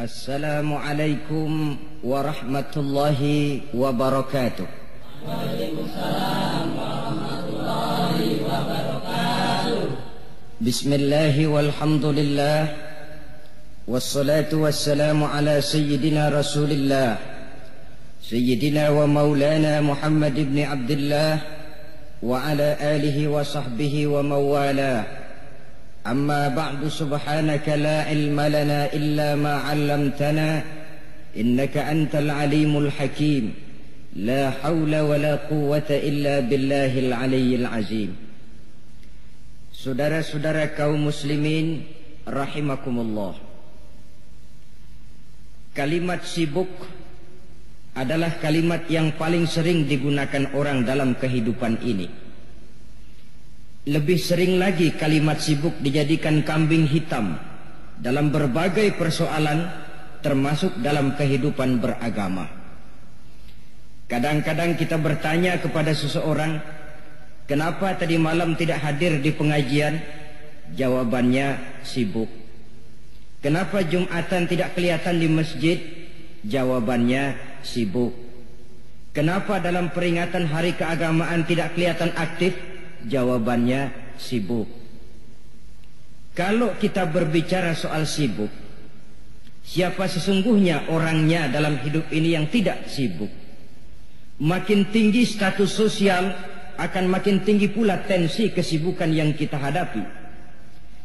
السلام عليكم ورحمة الله وبركاته. وعليكم السلام ورحمة الله وبركاته بسم الله والحمد لله والصلاة والسلام على سيدنا رسول الله سيدنا ومولانا محمد بن عبد الله وعلى آله وصحبه ومن والاه أما بعد سبحانك لا علم لنا إلا ما علمتنا إنك أنت العليم الحكيم. لا حول ولا قوة إلا بالله العلي العظيم. Saudara-saudara kaum muslimin rahimakumullah Kalimat sibuk adalah kalimat yang paling sering digunakan orang dalam kehidupan ini lebih sering lagi kalimat sibuk dijadikan kambing hitam dalam berbagai persoalan termasuk dalam kehidupan beragama. Kadang-kadang kita bertanya kepada seseorang, kenapa tadi malam tidak hadir di pengajian? Jawabannya sibuk. Kenapa Jumatan tidak kelihatan di masjid? Jawabannya sibuk. Kenapa dalam peringatan hari keagamaan tidak kelihatan aktif? Jawabannya sibuk. Kalau kita berbicara soal sibuk, siapa sesungguhnya orangnya dalam hidup ini yang tidak sibuk? Makin tinggi status sosial, akan makin tinggi pula tensi kesibukan yang kita hadapi.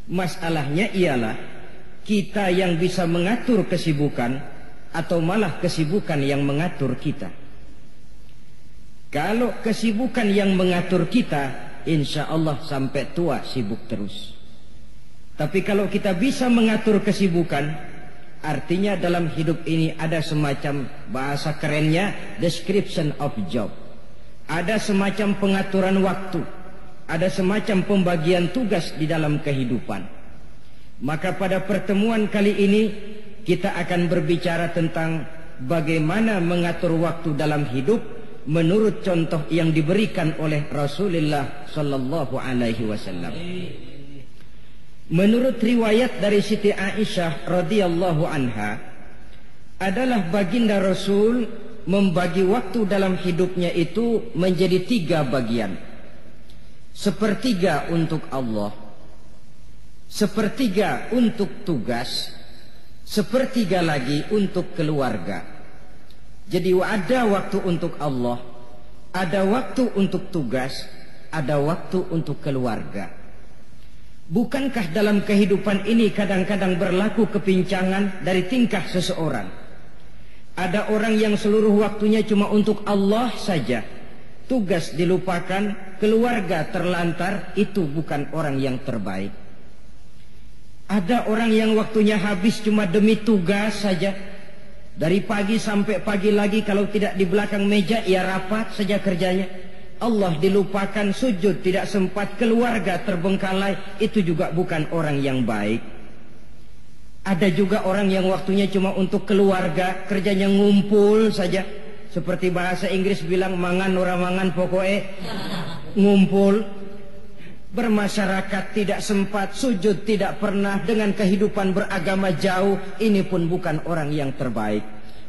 Masalahnya ialah kita yang bisa mengatur kesibukan atau malah kesibukan yang mengatur kita. Kalau kesibukan yang mengatur kita insya Allah sampai tua sibuk terus. Tapi kalau kita bisa mengatur kesibukan, artinya dalam hidup ini ada semacam bahasa kerennya description of job. Ada semacam pengaturan waktu, ada semacam pembagian tugas di dalam kehidupan. Maka pada pertemuan kali ini kita akan berbicara tentang bagaimana mengatur waktu dalam hidup menurut contoh yang diberikan oleh Rasulullah sallallahu alaihi wasallam. Menurut riwayat dari Siti Aisyah radhiyallahu anha adalah baginda Rasul membagi waktu dalam hidupnya itu menjadi tiga bagian. Sepertiga untuk Allah, sepertiga untuk tugas, sepertiga lagi untuk keluarga. Jadi ada waktu untuk Allah, ada waktu untuk tugas, ada waktu untuk keluarga. Bukankah dalam kehidupan ini kadang-kadang berlaku kepincangan dari tingkah seseorang? Ada orang yang seluruh waktunya cuma untuk Allah saja. Tugas dilupakan, keluarga terlantar, itu bukan orang yang terbaik. Ada orang yang waktunya habis cuma demi tugas saja, dari pagi sampai pagi lagi kalau tidak di belakang meja ia rapat saja kerjanya. Allah dilupakan sujud tidak sempat keluarga terbengkalai itu juga bukan orang yang baik. Ada juga orang yang waktunya cuma untuk keluarga kerjanya ngumpul saja. Seperti bahasa Inggris bilang mangan ora mangan pokoknya ngumpul bermasyarakat tidak sempat sujud tidak pernah dengan kehidupan beragama jauh ini pun bukan orang yang terbaik.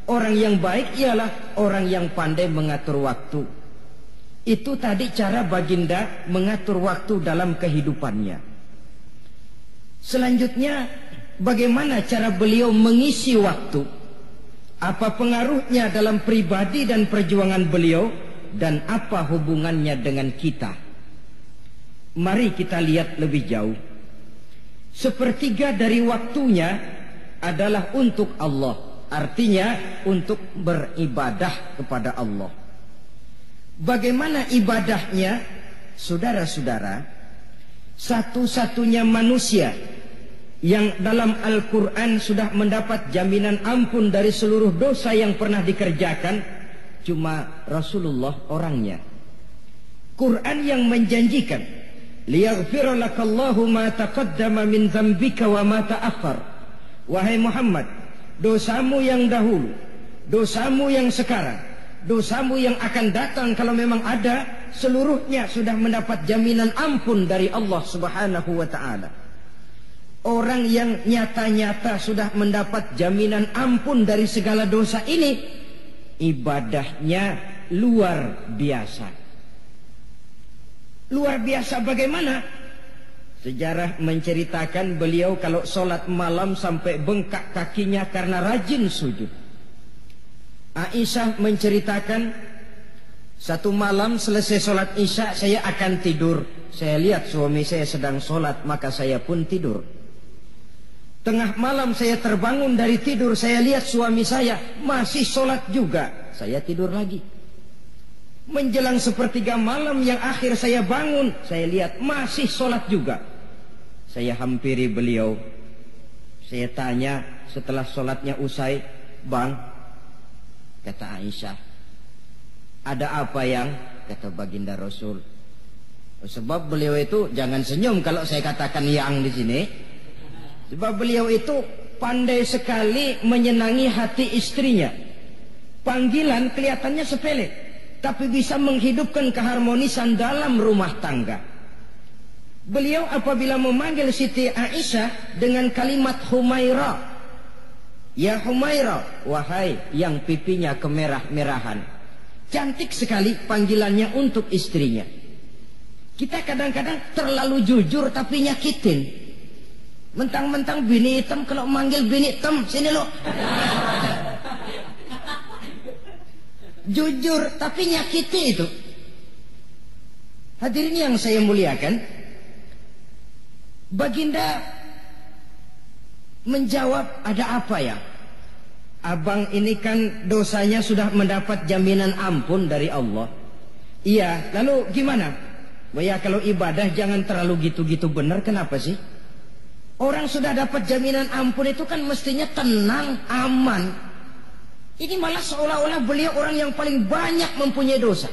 Orang yang baik ialah orang yang pandai mengatur waktu. Itu tadi cara baginda mengatur waktu dalam kehidupannya. Selanjutnya bagaimana cara beliau mengisi waktu? Apa pengaruhnya dalam pribadi dan perjuangan beliau? Dan apa hubungannya dengan kita Mari kita lihat lebih jauh. Sepertiga dari waktunya adalah untuk Allah. Artinya untuk beribadah kepada Allah. Bagaimana ibadahnya? Saudara-saudara, satu-satunya manusia yang dalam Al-Quran sudah mendapat jaminan ampun dari seluruh dosa yang pernah dikerjakan cuma Rasulullah orangnya. Quran yang menjanjikan liyaghfira lakallahu ma taqaddama min dzambika wa ma ta'akhkhar wahai Muhammad dosamu yang dahulu dosamu yang sekarang dosamu yang akan datang kalau memang ada seluruhnya sudah mendapat jaminan ampun dari Allah Subhanahu wa taala Orang yang nyata-nyata sudah mendapat jaminan ampun dari segala dosa ini, ibadahnya luar biasa. Luar biasa bagaimana? Sejarah menceritakan beliau kalau sholat malam sampai bengkak kakinya karena rajin sujud. Aisyah menceritakan satu malam selesai sholat isya saya akan tidur. Saya lihat suami saya sedang sholat maka saya pun tidur. Tengah malam saya terbangun dari tidur, saya lihat suami saya masih sholat juga. Saya tidur lagi. Menjelang sepertiga malam yang akhir saya bangun, saya lihat masih sholat juga. Saya hampiri beliau. Saya tanya setelah sholatnya usai, Bang, kata Aisyah, ada apa yang? Kata baginda Rasul. Sebab beliau itu jangan senyum kalau saya katakan yang di sini. Sebab beliau itu pandai sekali menyenangi hati istrinya. Panggilan kelihatannya sepele, tapi bisa menghidupkan keharmonisan dalam rumah tangga. Beliau apabila memanggil Siti Aisyah dengan kalimat Humaira. Ya Humaira, wahai yang pipinya kemerah-merahan. Cantik sekali panggilannya untuk istrinya. Kita kadang-kadang terlalu jujur tapi nyakitin. Mentang-mentang bini hitam kalau manggil bini hitam sini lo. Jujur tapi nyakiti itu. Hadirin yang saya muliakan, Baginda menjawab ada apa ya? Abang ini kan dosanya sudah mendapat jaminan ampun dari Allah. Iya, lalu gimana? Ya kalau ibadah jangan terlalu gitu-gitu benar, kenapa sih? Orang sudah dapat jaminan ampun itu kan mestinya tenang, aman. Ini malah seolah-olah beliau orang yang paling banyak mempunyai dosa.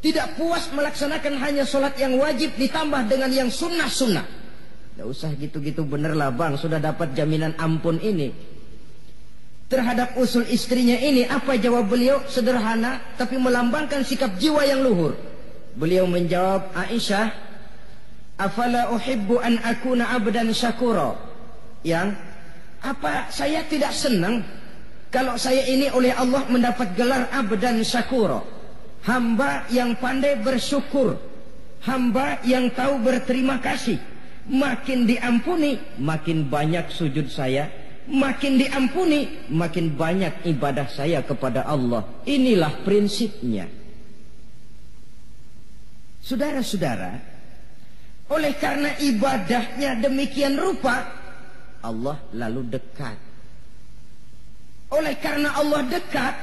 Tidak puas melaksanakan hanya sholat yang wajib ditambah dengan yang sunnah-sunnah. Tidak usah gitu-gitu bener lah bang, sudah dapat jaminan ampun ini. Terhadap usul istrinya ini, apa jawab beliau? Sederhana, tapi melambangkan sikap jiwa yang luhur. Beliau menjawab, Aisyah, afala uhibbu an akuna abdan syakura yang apa saya tidak senang kalau saya ini oleh Allah mendapat gelar abdan syakura hamba yang pandai bersyukur. Hamba yang tahu berterima kasih. Makin diampuni makin banyak sujud saya. Makin diampuni makin banyak ibadah saya kepada Allah. Inilah prinsipnya. Saudara-saudara oleh karena ibadahnya demikian rupa, Allah lalu dekat. Oleh karena Allah dekat,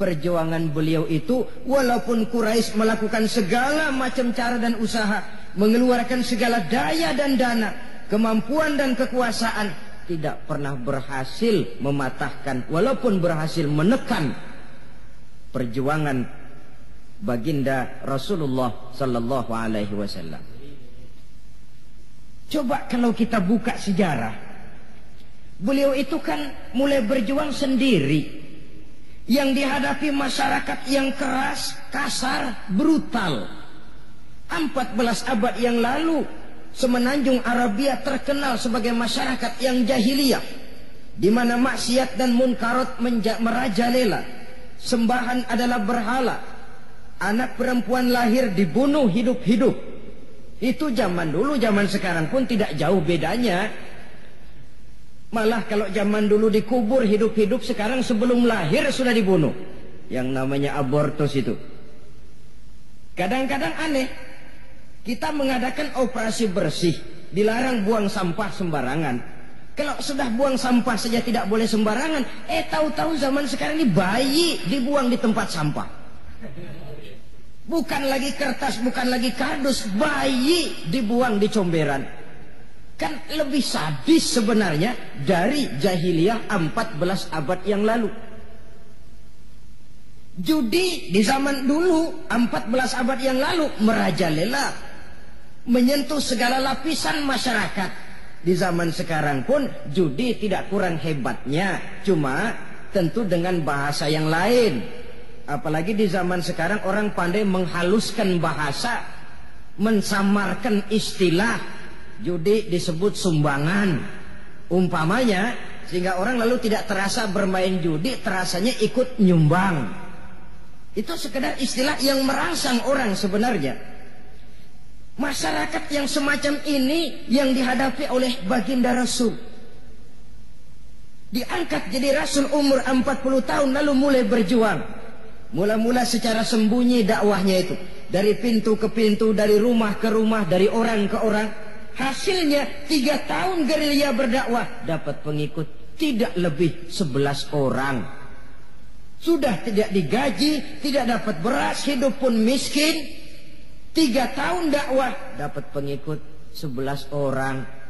perjuangan beliau itu walaupun Quraisy melakukan segala macam cara dan usaha, mengeluarkan segala daya dan dana, kemampuan dan kekuasaan, tidak pernah berhasil mematahkan walaupun berhasil menekan perjuangan baginda Rasulullah sallallahu alaihi wasallam. Coba kalau kita buka sejarah. Beliau itu kan mulai berjuang sendiri. Yang dihadapi masyarakat yang keras, kasar, brutal. 14 abad yang lalu, semenanjung Arabia terkenal sebagai masyarakat yang jahiliyah. Di mana maksiat dan munkarat merajalela. Sembahan adalah berhala. Anak perempuan lahir dibunuh hidup-hidup itu zaman dulu, zaman sekarang pun tidak jauh bedanya. Malah kalau zaman dulu dikubur hidup-hidup, sekarang sebelum lahir sudah dibunuh. Yang namanya abortus itu. Kadang-kadang aneh. Kita mengadakan operasi bersih. Dilarang buang sampah sembarangan. Kalau sudah buang sampah saja tidak boleh sembarangan. Eh tahu-tahu zaman sekarang ini bayi dibuang di tempat sampah. Bukan lagi kertas, bukan lagi kardus, bayi dibuang di comberan. Kan lebih sadis sebenarnya dari jahiliyah 14 abad yang lalu. Judi di zaman dulu 14 abad yang lalu merajalela menyentuh segala lapisan masyarakat. Di zaman sekarang pun judi tidak kurang hebatnya, cuma tentu dengan bahasa yang lain. Apalagi di zaman sekarang orang pandai menghaluskan bahasa, mensamarkan istilah, judi disebut sumbangan. Umpamanya sehingga orang lalu tidak terasa bermain judi, terasanya ikut nyumbang. Itu sekedar istilah yang merangsang orang sebenarnya. Masyarakat yang semacam ini yang dihadapi oleh baginda Rasul. Diangkat jadi Rasul umur 40 tahun lalu mulai berjuang. Mula-mula secara sembunyi dakwahnya itu. Dari pintu ke pintu, dari rumah ke rumah, dari orang ke orang. Hasilnya tiga tahun gerilya berdakwah. Dapat pengikut tidak lebih sebelas orang. Sudah tidak digaji, tidak dapat beras, hidup pun miskin. Tiga tahun dakwah, dapat pengikut sebelas orang.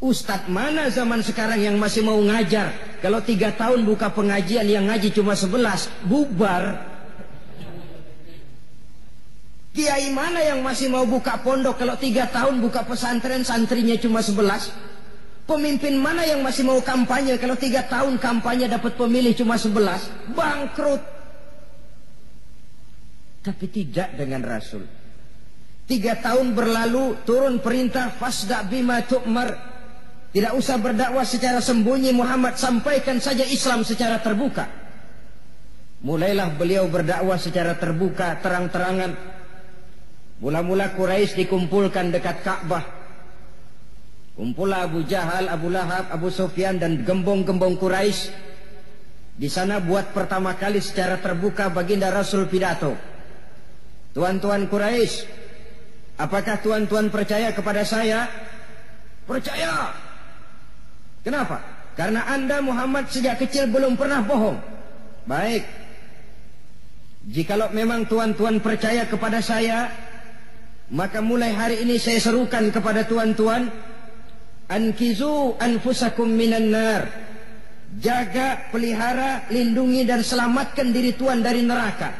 Ustadz mana zaman sekarang yang masih mau ngajar? Kalau tiga tahun buka pengajian yang ngaji cuma sebelas, bubar. Kiai mana yang masih mau buka pondok kalau tiga tahun buka pesantren santrinya cuma sebelas? Pemimpin mana yang masih mau kampanye kalau tiga tahun kampanye dapat pemilih cuma sebelas? Bangkrut. Tapi tidak dengan Rasul. Tiga tahun berlalu turun perintah fasda bima tu'mar tidak usah berdakwah secara sembunyi Muhammad sampaikan saja Islam secara terbuka. Mulailah beliau berdakwah secara terbuka, terang-terangan. Mula-mula Quraisy dikumpulkan dekat Ka'bah. Kumpulah Abu Jahal, Abu Lahab, Abu Sufyan dan gembong-gembong Quraisy. Di sana buat pertama kali secara terbuka baginda Rasul pidato. Tuan-tuan Quraisy, apakah tuan-tuan percaya kepada saya? Percaya. Kenapa? Karena anda Muhammad sejak kecil belum pernah bohong. Baik. Jikalau memang tuan-tuan percaya kepada saya, maka mulai hari ini saya serukan kepada tuan-tuan, ankizu anfusakum minan nar. Jaga, pelihara, lindungi dan selamatkan diri tuan dari neraka.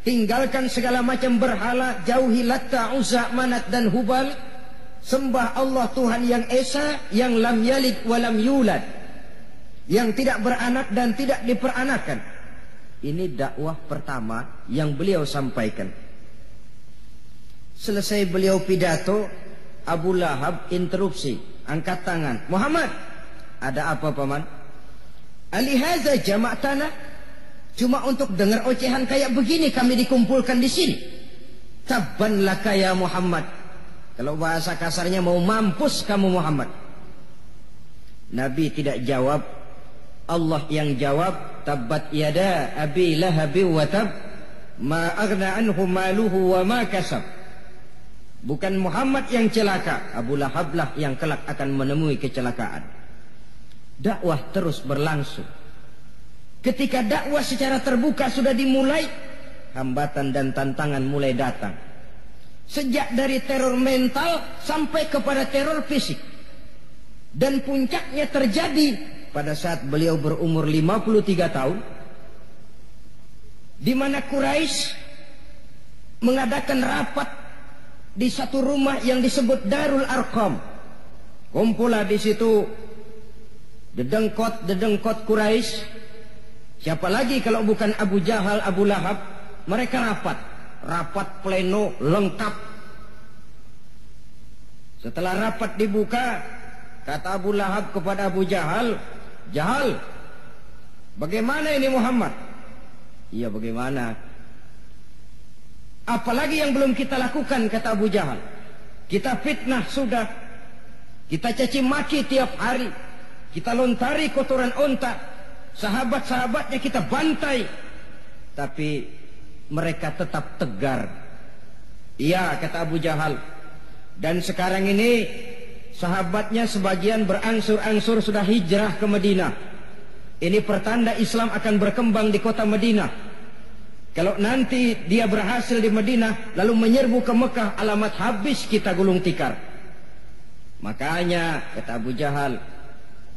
Tinggalkan segala macam berhala, jauhi Latta, Uzza, Manat dan Hubal Sembah Allah Tuhan yang Esa, yang lam yalid walam yulad. Yang tidak beranak dan tidak diperanakan. Ini dakwah pertama yang beliau sampaikan. Selesai beliau pidato, Abu Lahab interupsi, angkat tangan. Muhammad, ada apa paman? Alihaza jamak tanah, cuma untuk dengar ocehan kayak begini kami dikumpulkan di sini. Tabban laka ya Muhammad. Kalau bahasa kasarnya mau mampus kamu Muhammad. Nabi tidak jawab. Allah yang jawab. Tabbat yada abi lahabi wa tab. Ma agna anhu maluhu wa ma kasab. Bukan Muhammad yang celaka. Abu Lahab lah yang kelak akan menemui kecelakaan. Dakwah terus berlangsung. Ketika dakwah secara terbuka sudah dimulai. Hambatan dan tantangan mulai datang. Sejak dari teror mental sampai kepada teror fisik. Dan puncaknya terjadi pada saat beliau berumur 53 tahun. Di mana Quraisy mengadakan rapat di satu rumah yang disebut Darul Arqam. Kumpulah di situ dedengkot-dedengkot Quraisy. Siapa lagi kalau bukan Abu Jahal, Abu Lahab? Mereka rapat rapat pleno lengkap. Setelah rapat dibuka, kata Abu Lahab kepada Abu Jahal, Jahal, bagaimana ini Muhammad? Iya bagaimana? Apalagi yang belum kita lakukan, kata Abu Jahal. Kita fitnah sudah. Kita caci maki tiap hari. Kita lontari kotoran onta. Sahabat-sahabatnya kita bantai. Tapi mereka tetap tegar. Iya kata Abu Jahal. Dan sekarang ini sahabatnya sebagian berangsur-angsur sudah hijrah ke Madinah. Ini pertanda Islam akan berkembang di kota Madinah. Kalau nanti dia berhasil di Madinah lalu menyerbu ke Mekah alamat habis kita gulung tikar. Makanya kata Abu Jahal.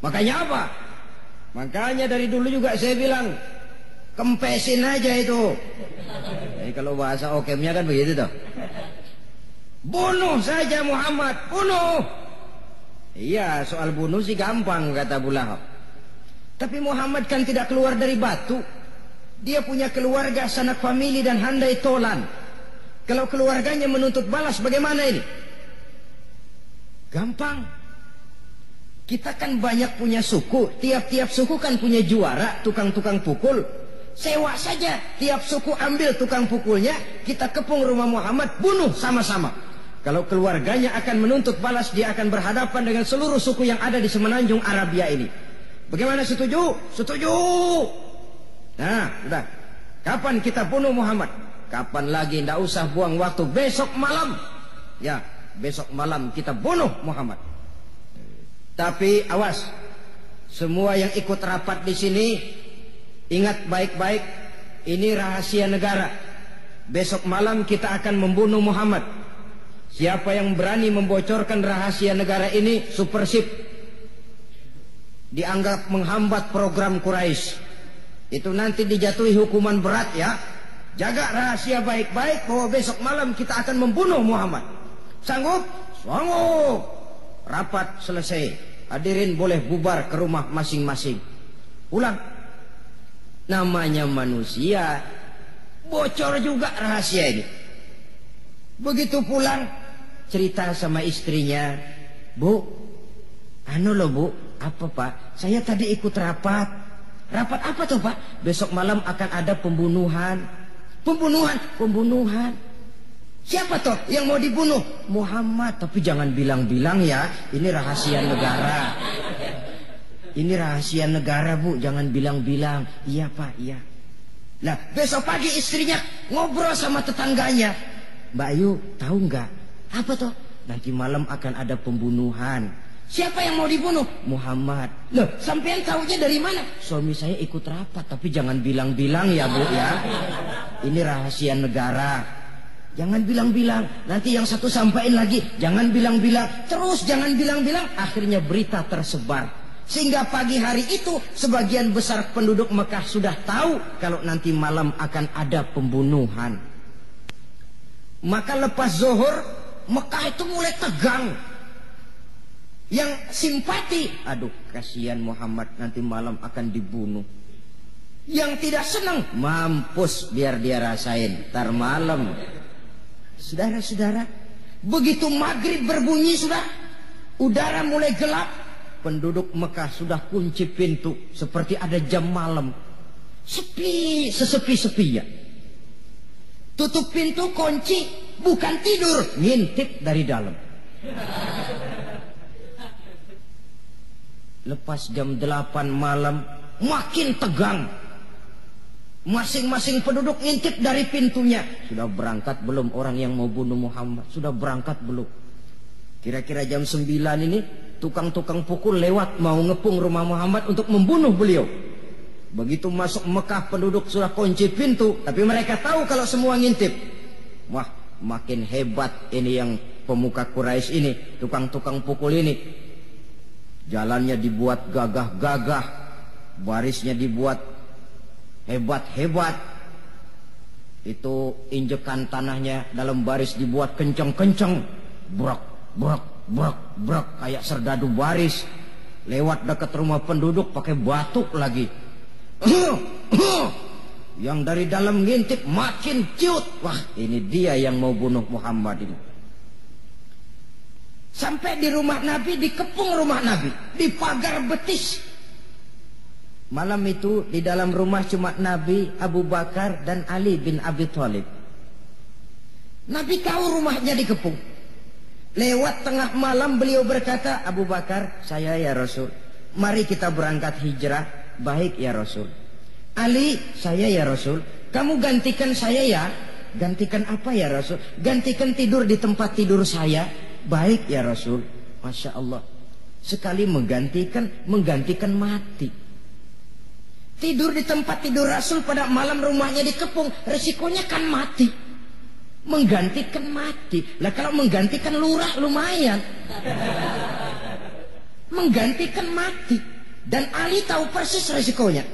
Makanya apa? Makanya dari dulu juga saya bilang Kempesin aja itu. Jadi kalau bahasa okemnya kan begitu tuh. Bunuh saja Muhammad, bunuh. Iya, soal bunuh sih gampang kata Abu Lahab. Tapi Muhammad kan tidak keluar dari batu. Dia punya keluarga, sanak famili dan handai tolan. Kalau keluarganya menuntut balas bagaimana ini? Gampang. Kita kan banyak punya suku, tiap-tiap suku kan punya juara, tukang-tukang pukul. Sewa saja, tiap suku ambil tukang pukulnya, kita kepung rumah Muhammad, bunuh sama-sama. Kalau keluarganya akan menuntut balas, dia akan berhadapan dengan seluruh suku yang ada di semenanjung Arabia ini. Bagaimana setuju? Setuju. Nah, udah. Kapan kita bunuh Muhammad? Kapan lagi? Tidak usah buang waktu. Besok malam. Ya, besok malam kita bunuh Muhammad. Tapi awas, semua yang ikut rapat di sini ingat baik-baik, ini rahasia negara. Besok malam kita akan membunuh Muhammad. Siapa yang berani membocorkan rahasia negara ini, supersip. Dianggap menghambat program Quraisy. Itu nanti dijatuhi hukuman berat ya. Jaga rahasia baik-baik bahwa besok malam kita akan membunuh Muhammad. Sanggup? Sanggup. Rapat selesai. Hadirin boleh bubar ke rumah masing-masing. Pulang. Namanya manusia. Bocor juga rahasia ini. Begitu pulang. Cerita sama istrinya. Bu. Anu loh bu. Apa pak? Saya tadi ikut rapat. Rapat apa tuh pak? Besok malam akan ada pembunuhan. Pembunuhan. Pembunuhan. Siapa toh yang mau dibunuh? Muhammad. Tapi jangan bilang-bilang ya. Ini rahasia negara. Ini rahasia negara bu. Jangan bilang-bilang. Iya pak, iya. Nah besok pagi istrinya ngobrol sama tetangganya. Mbak Ayu tahu nggak? Apa toh? Nanti malam akan ada pembunuhan. Siapa yang mau dibunuh? Muhammad. Loh, sampean tahunya dari mana? Suami saya ikut rapat, tapi jangan bilang-bilang ya, Bu ya. Ini rahasia negara. Jangan bilang-bilang. Nanti yang satu sampaikan lagi. Jangan bilang-bilang. Terus jangan bilang-bilang. Akhirnya berita tersebar. Sehingga pagi hari itu sebagian besar penduduk Mekah sudah tahu kalau nanti malam akan ada pembunuhan. Maka lepas zuhur Mekah itu mulai tegang. Yang simpati, aduh kasihan Muhammad nanti malam akan dibunuh. Yang tidak senang, mampus biar dia rasain. Tar malam Saudara-saudara, begitu maghrib berbunyi sudah, udara mulai gelap, penduduk Mekah sudah kunci pintu seperti ada jam malam. Sepi, sesepi-sepinya. Tutup pintu, kunci, bukan tidur, ngintip dari dalam. Lepas jam 8 malam, makin tegang. Masing-masing penduduk ngintip dari pintunya. Sudah berangkat belum orang yang mau bunuh Muhammad? Sudah berangkat belum? Kira-kira jam 9 ini tukang-tukang pukul lewat mau ngepung rumah Muhammad untuk membunuh beliau. Begitu masuk Mekah penduduk sudah kunci pintu. Tapi mereka tahu kalau semua ngintip. Wah makin hebat ini yang pemuka Quraisy ini. Tukang-tukang pukul ini. Jalannya dibuat gagah-gagah. Barisnya dibuat hebat-hebat. Itu injekan tanahnya dalam baris dibuat kenceng-kenceng. Brok brok brok brok. Kayak serdadu baris. Lewat dekat rumah penduduk pakai batuk lagi. Yang dari dalam ngintip makin ciut. Wah ini dia yang mau bunuh Muhammad ini sampai di rumah Nabi dikepung rumah Nabi di pagar betis Malam itu di dalam rumah cuma Nabi, Abu Bakar dan Ali bin Abi Thalib. Nabi tahu rumahnya dikepung. Lewat tengah malam beliau berkata, Abu Bakar, saya ya Rasul. Mari kita berangkat hijrah. Baik ya Rasul. Ali, saya ya Rasul. Kamu gantikan saya ya. Gantikan apa ya Rasul? Gantikan tidur di tempat tidur saya. Baik ya Rasul. Masya Allah. Sekali menggantikan, menggantikan mati. Tidur di tempat tidur Rasul pada malam rumahnya dikepung, resikonya kan mati. Menggantikan mati. Lah kalau menggantikan lurah lumayan. Menggantikan mati. Dan Ali tahu persis resikonya.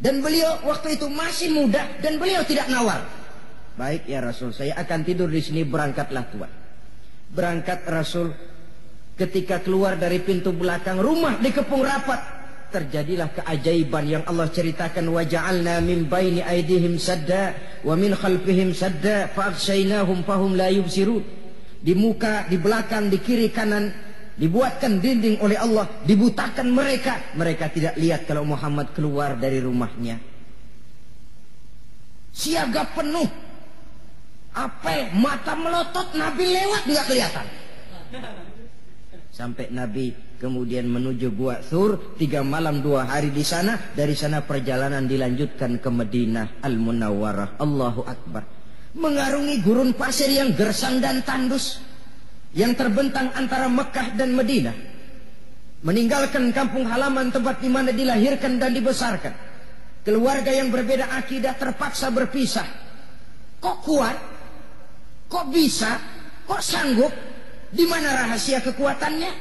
Dan beliau waktu itu masih muda dan beliau tidak nawar. Baik ya Rasul, saya akan tidur di sini berangkatlah tuan. Berangkat Rasul ketika keluar dari pintu belakang rumah dikepung rapat terjadilah keajaiban yang Allah ceritakan wa ja'alna min baini aydihim sadda wa min khalfihim sadda fa fahum la yubsirun di muka di belakang di kiri kanan Dibuatkan dinding oleh Allah, dibutakan mereka. Mereka tidak lihat kalau Muhammad keluar dari rumahnya. Siaga penuh. Apa? Mata melotot, Nabi lewat nggak kelihatan. Sampai Nabi kemudian menuju Gua Sur, tiga malam dua hari di sana. Dari sana perjalanan dilanjutkan ke Madinah Al-Munawwarah. Allahu Akbar. Mengarungi gurun pasir yang gersang dan tandus yang terbentang antara Mekah dan Madinah. Meninggalkan kampung halaman tempat di mana dilahirkan dan dibesarkan. Keluarga yang berbeda akidah terpaksa berpisah. Kok kuat? Kok bisa? Kok sanggup? Di mana rahasia kekuatannya?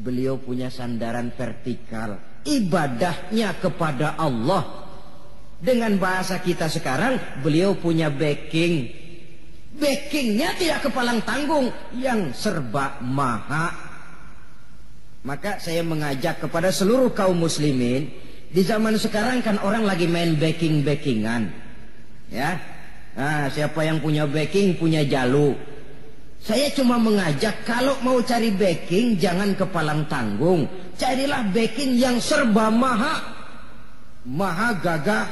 Beliau punya sandaran vertikal. Ibadahnya kepada Allah. Dengan bahasa kita sekarang, beliau punya backing backingnya tidak kepalang tanggung yang serba maha maka saya mengajak kepada seluruh kaum muslimin di zaman sekarang kan orang lagi main backing backingan ya nah, siapa yang punya backing punya jalu saya cuma mengajak kalau mau cari backing jangan kepalang tanggung carilah backing yang serba maha maha gagah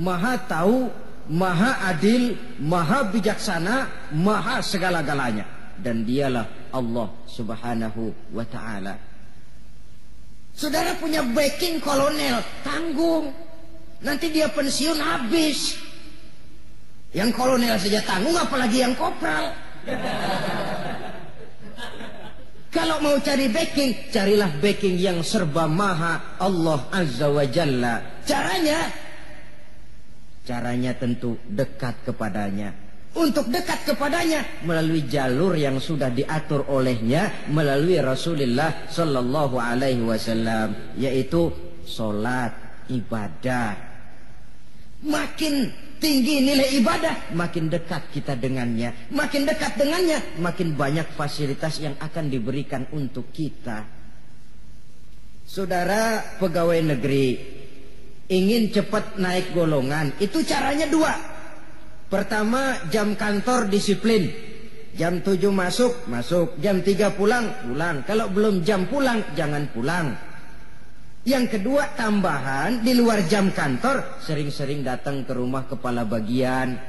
maha tahu maha adil, maha bijaksana, maha segala-galanya. Dan dialah Allah subhanahu wa ta'ala. Saudara punya backing kolonel, tanggung. Nanti dia pensiun habis. Yang kolonel saja tanggung, apalagi yang kopral. Kalau mau cari backing, carilah backing yang serba maha Allah Azza wa Jalla. Caranya Caranya tentu dekat kepadanya. Untuk dekat kepadanya melalui jalur yang sudah diatur olehnya melalui Rasulullah Sallallahu Alaihi Wasallam, yaitu solat ibadah. Makin tinggi nilai ibadah, makin dekat kita dengannya. Makin dekat dengannya, makin banyak fasilitas yang akan diberikan untuk kita. Saudara pegawai negeri, ingin cepat naik golongan, itu caranya dua. Pertama, jam kantor disiplin. Jam 7 masuk, masuk. Jam 3 pulang, pulang. Kalau belum jam pulang, jangan pulang. Yang kedua, tambahan di luar jam kantor, sering-sering datang ke rumah kepala bagian.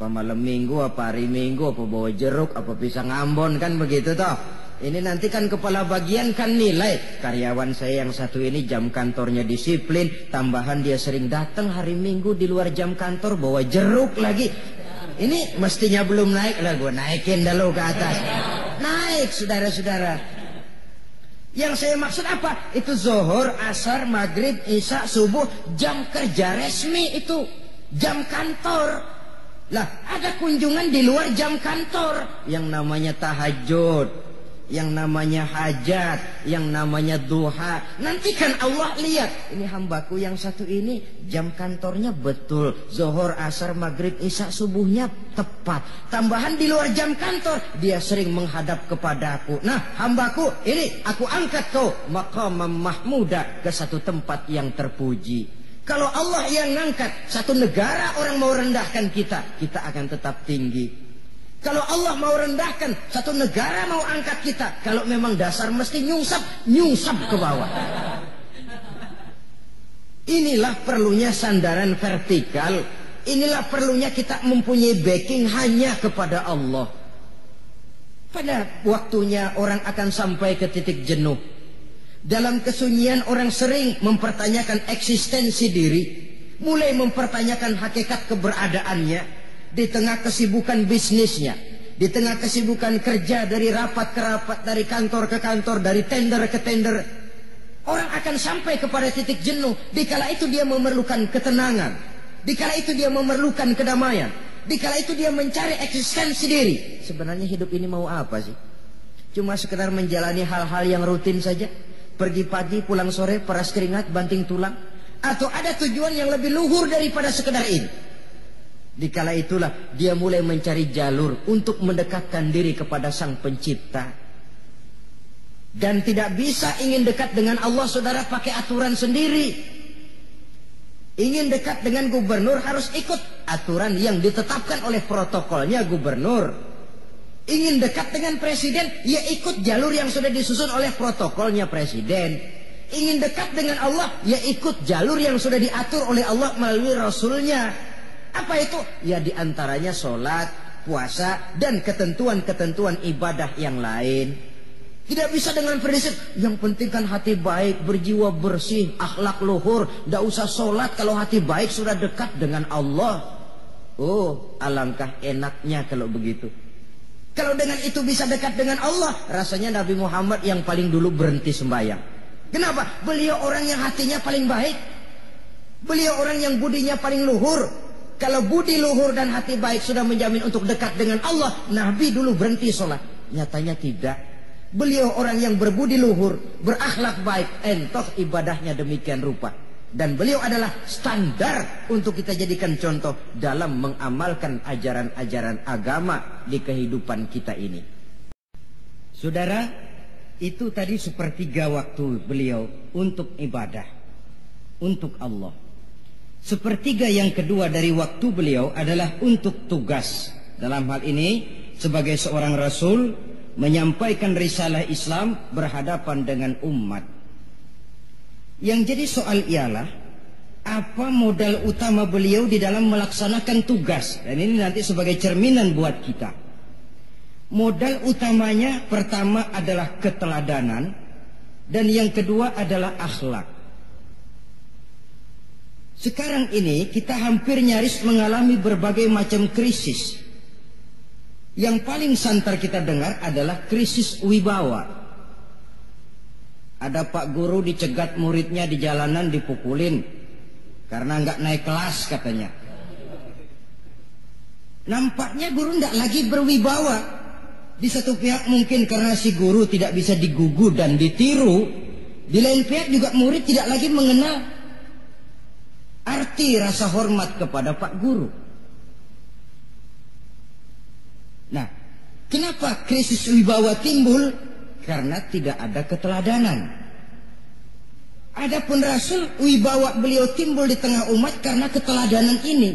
Apa malam minggu, apa hari minggu, apa bawa jeruk, apa pisang ambon, kan begitu toh. Ini nanti kan kepala bagian kan nilai karyawan saya yang satu ini jam kantornya disiplin, tambahan dia sering datang hari Minggu di luar jam kantor bawa jeruk lagi. Ini mestinya belum naik lah gue naikin dulu ke atas. Naik saudara-saudara. Yang saya maksud apa? Itu zohor, asar, maghrib, isya, subuh, jam kerja resmi itu. Jam kantor. Lah ada kunjungan di luar jam kantor. Yang namanya tahajud yang namanya hajat, yang namanya duha. Nanti kan Allah lihat, ini hambaku yang satu ini jam kantornya betul. Zohor, asar, maghrib, isya, subuhnya tepat. Tambahan di luar jam kantor, dia sering menghadap kepadaku. Nah hambaku ini aku angkat kau maqam mahmuda ke satu tempat yang terpuji. Kalau Allah yang ngangkat satu negara orang mau rendahkan kita, kita akan tetap tinggi. Kalau Allah mau rendahkan, satu negara mau angkat kita. Kalau memang dasar mesti nyungsap, nyungsap ke bawah. Inilah perlunya sandaran vertikal. Inilah perlunya kita mempunyai backing hanya kepada Allah. Pada waktunya orang akan sampai ke titik jenuh. Dalam kesunyian orang sering mempertanyakan eksistensi diri. Mulai mempertanyakan hakikat keberadaannya di tengah kesibukan bisnisnya, di tengah kesibukan kerja dari rapat ke rapat, dari kantor ke kantor, dari tender ke tender, orang akan sampai kepada titik jenuh. Dikala itu dia memerlukan ketenangan, dikala itu dia memerlukan kedamaian, dikala itu dia mencari eksistensi diri. Sebenarnya hidup ini mau apa sih? Cuma sekedar menjalani hal-hal yang rutin saja. Pergi pagi, pulang sore, peras keringat, banting tulang. Atau ada tujuan yang lebih luhur daripada sekedar ini. Dikala itulah dia mulai mencari jalur untuk mendekatkan diri kepada sang pencipta. Dan tidak bisa ingin dekat dengan Allah saudara pakai aturan sendiri. Ingin dekat dengan gubernur harus ikut aturan yang ditetapkan oleh protokolnya gubernur. Ingin dekat dengan presiden, ya ikut jalur yang sudah disusun oleh protokolnya presiden. Ingin dekat dengan Allah, ya ikut jalur yang sudah diatur oleh Allah melalui Rasulnya. Apa itu? Ya di antaranya sholat, puasa, dan ketentuan-ketentuan ibadah yang lain. Tidak bisa dengan prinsip yang penting kan hati baik, berjiwa bersih, akhlak luhur. Tidak usah sholat kalau hati baik sudah dekat dengan Allah. Oh, alangkah enaknya kalau begitu. Kalau dengan itu bisa dekat dengan Allah, rasanya Nabi Muhammad yang paling dulu berhenti sembahyang. Kenapa? Beliau orang yang hatinya paling baik. Beliau orang yang budinya paling luhur. Kalau budi luhur dan hati baik sudah menjamin untuk dekat dengan Allah, Nabi dulu berhenti sholat. Nyatanya tidak. Beliau orang yang berbudi luhur, berakhlak baik, entoh ibadahnya demikian rupa. Dan beliau adalah standar untuk kita jadikan contoh dalam mengamalkan ajaran-ajaran agama di kehidupan kita ini. Saudara, itu tadi sepertiga waktu beliau untuk ibadah, untuk Allah. Sepertiga yang kedua dari waktu beliau adalah untuk tugas. Dalam hal ini, sebagai seorang rasul, menyampaikan risalah Islam berhadapan dengan umat. Yang jadi soal ialah apa modal utama beliau di dalam melaksanakan tugas dan ini nanti sebagai cerminan buat kita. Modal utamanya pertama adalah keteladanan dan yang kedua adalah akhlak. Sekarang ini kita hampir nyaris mengalami berbagai macam krisis. Yang paling santer kita dengar adalah krisis wibawa. Ada pak guru dicegat muridnya di jalanan dipukulin karena nggak naik kelas katanya. Nampaknya guru tidak lagi berwibawa. Di satu pihak mungkin karena si guru tidak bisa digugu dan ditiru. Di lain pihak juga murid tidak lagi mengenal arti rasa hormat kepada pak guru. Nah, kenapa krisis wibawa timbul? karena tidak ada keteladanan. Adapun Rasul wibawa beliau timbul di tengah umat karena keteladanan ini.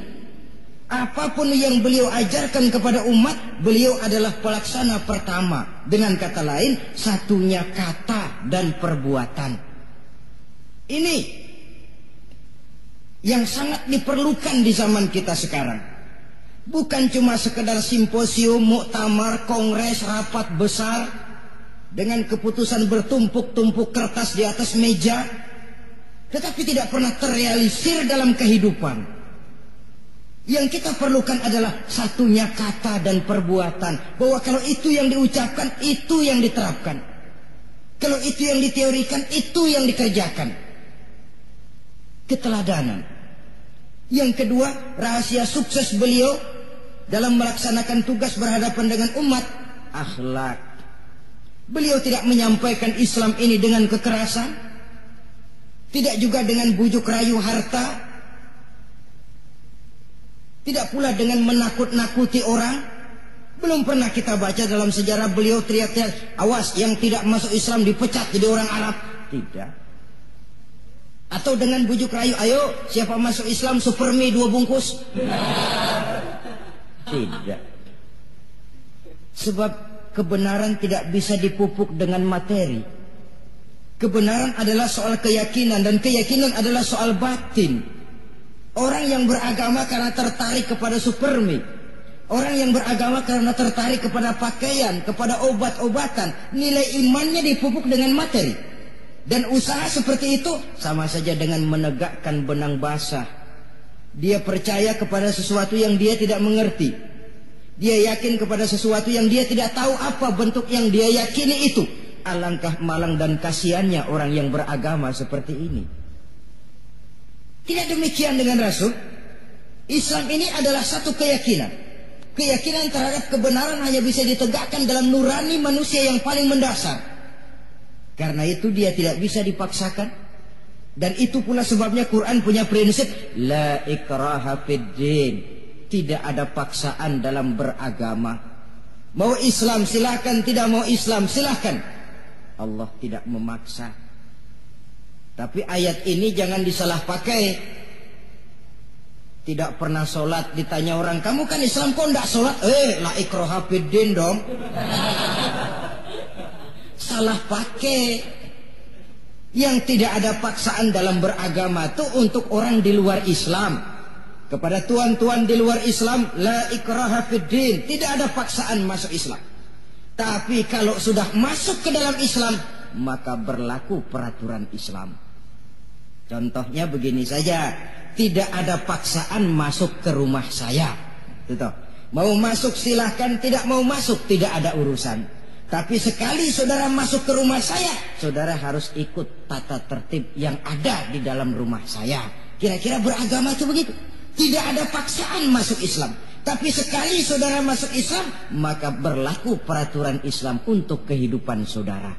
Apa pun yang beliau ajarkan kepada umat, beliau adalah pelaksana pertama. Dengan kata lain, satunya kata dan perbuatan. Ini yang sangat diperlukan di zaman kita sekarang. Bukan cuma sekedar simposium, muktamar, kongres, rapat besar, dengan keputusan bertumpuk-tumpuk kertas di atas meja tetapi tidak pernah terrealisir dalam kehidupan. Yang kita perlukan adalah satunya kata dan perbuatan bahwa kalau itu yang diucapkan itu yang diterapkan. Kalau itu yang diteorikan itu yang dikerjakan. Keteladanan yang kedua rahasia sukses beliau dalam melaksanakan tugas berhadapan dengan umat akhlak Beliau tidak menyampaikan Islam ini dengan kekerasan, tidak juga dengan bujuk rayu harta, tidak pula dengan menakut-nakuti orang. Belum pernah kita baca dalam sejarah beliau teriak-teriak, awas yang tidak masuk Islam dipecat jadi orang Arab. Tidak. Atau dengan bujuk rayu, ayo siapa masuk Islam super mie dua bungkus. Tidak. Sebab kebenaran tidak bisa dipupuk dengan materi. Kebenaran adalah soal keyakinan dan keyakinan adalah soal batin. Orang yang beragama karena tertarik kepada supermi. Orang yang beragama karena tertarik kepada pakaian, kepada obat-obatan. Nilai imannya dipupuk dengan materi. Dan usaha seperti itu sama saja dengan menegakkan benang basah. Dia percaya kepada sesuatu yang dia tidak mengerti. Dia yakin kepada sesuatu yang dia tidak tahu apa bentuk yang dia yakini itu. Alangkah malang dan kasihannya orang yang beragama seperti ini. Tidak demikian dengan Rasul. Islam ini adalah satu keyakinan. Keyakinan terhadap kebenaran hanya bisa ditegakkan dalam nurani manusia yang paling mendasar. Karena itu dia tidak bisa dipaksakan. Dan itu pula sebabnya Quran punya prinsip la ikraha din tidak ada paksaan dalam beragama. Mau Islam silahkan, tidak mau Islam silahkan. Allah tidak memaksa. Tapi ayat ini jangan disalah pakai. tidak pernah sholat ditanya orang kamu kan Islam kok tidak sholat eh la ikroha fiddin dong salah pakai yang tidak ada paksaan dalam beragama itu untuk orang di luar Islam kepada tuan-tuan di luar Islam la ikraha fiddin tidak ada paksaan masuk Islam tapi kalau sudah masuk ke dalam Islam maka berlaku peraturan Islam contohnya begini saja tidak ada paksaan masuk ke rumah saya. Gitu. Mau masuk silahkan, tidak mau masuk tidak ada urusan. Tapi sekali saudara masuk ke rumah saya, saudara harus ikut tata tertib yang ada di dalam rumah saya. Kira-kira beragama itu begitu. Tidak ada paksaan masuk Islam. Tapi sekali saudara masuk Islam, maka berlaku peraturan Islam untuk kehidupan saudara.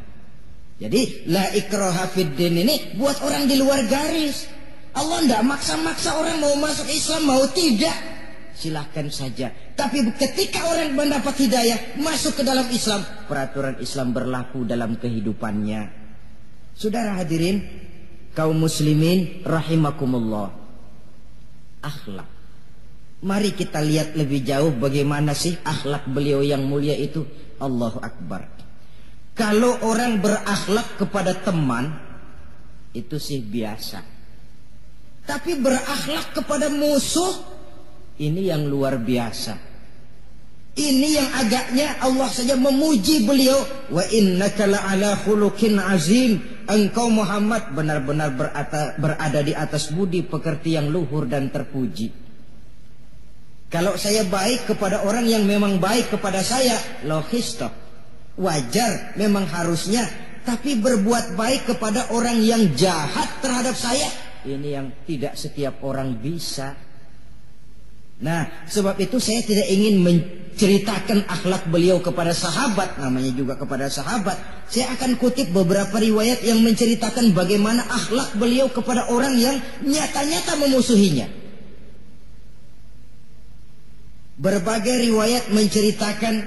Jadi la ikraha ini buat orang di luar garis. Allah tidak maksa-maksa orang mau masuk Islam mau tidak. Silahkan saja. Tapi ketika orang mendapat hidayah masuk ke dalam Islam, peraturan Islam berlaku dalam kehidupannya. Saudara hadirin, kaum muslimin rahimakumullah. Akhlak. Mari kita lihat lebih jauh bagaimana sih akhlak beliau yang mulia itu. Allahu Akbar. Kalau orang berakhlak kepada teman, itu sih biasa. Tapi berakhlak kepada musuh ini yang luar biasa. Ini yang agaknya Allah saja memuji beliau wa innaka la'ala khuluqin azim. Engkau Muhammad benar-benar berada di atas budi pekerti yang luhur dan terpuji. Kalau saya baik kepada orang yang memang baik kepada saya, logis toh. Wajar, memang harusnya. Tapi berbuat baik kepada orang yang jahat terhadap saya, ini yang tidak setiap orang bisa. Nah, sebab itu saya tidak ingin menceritakan akhlak beliau kepada sahabat, namanya juga kepada sahabat. Saya akan kutip beberapa riwayat yang menceritakan bagaimana akhlak beliau kepada orang yang nyata-nyata memusuhinya. Berbagai riwayat menceritakan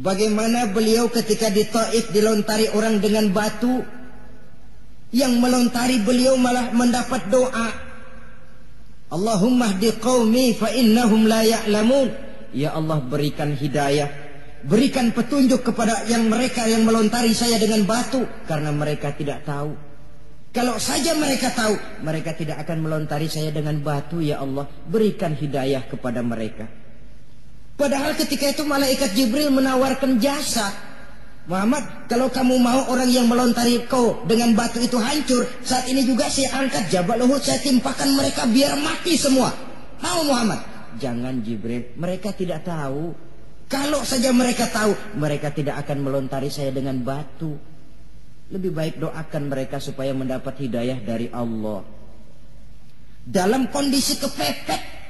bagaimana beliau ketika di dilontari orang dengan batu yang melontari beliau malah mendapat doa Allahumma hdi qaumi fa innahum la ya'lamun. Ya Allah berikan hidayah. Berikan petunjuk kepada yang mereka yang melontari saya dengan batu karena mereka tidak tahu. Kalau saja mereka tahu mereka tidak akan melontari saya dengan batu ya Allah. Berikan hidayah kepada mereka. Padahal ketika itu malaikat Jibril menawarkan jasa Muhammad, kalau kamu mau orang yang melontari kau dengan batu itu hancur, saat ini juga saya angkat Jabal Uhud, saya timpakan mereka biar mati semua. Mau Muhammad? Jangan Jibril, mereka tidak tahu. Kalau saja mereka tahu, mereka tidak akan melontari saya dengan batu. Lebih baik doakan mereka supaya mendapat hidayah dari Allah. Dalam kondisi kepepet,